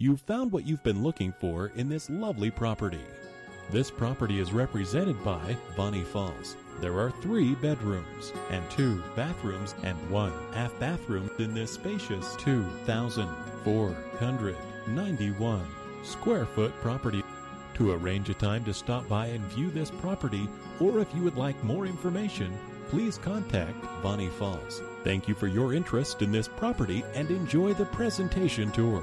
You've found what you've been looking for in this lovely property. This property is represented by Bonnie Falls. There are three bedrooms and two bathrooms and one half bathroom in this spacious 2,491 square foot property. To arrange a time to stop by and view this property, or if you would like more information, please contact Bonnie Falls. Thank you for your interest in this property and enjoy the presentation tour.